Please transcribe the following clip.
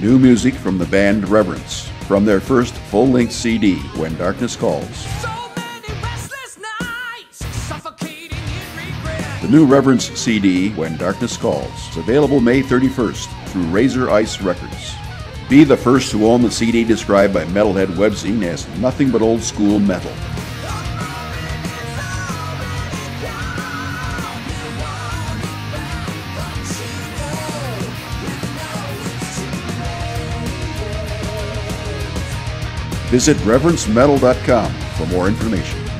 New music from the band Reverence from their first full length CD, When Darkness Calls. So nights, suffocating in regret. The new Reverence CD, When Darkness Calls, is available May 31st through Razar Ice Records. Be the first to own the CD described by Metalhead Webzine as nothing but old school metal. Visit reverencemetal.com for more information.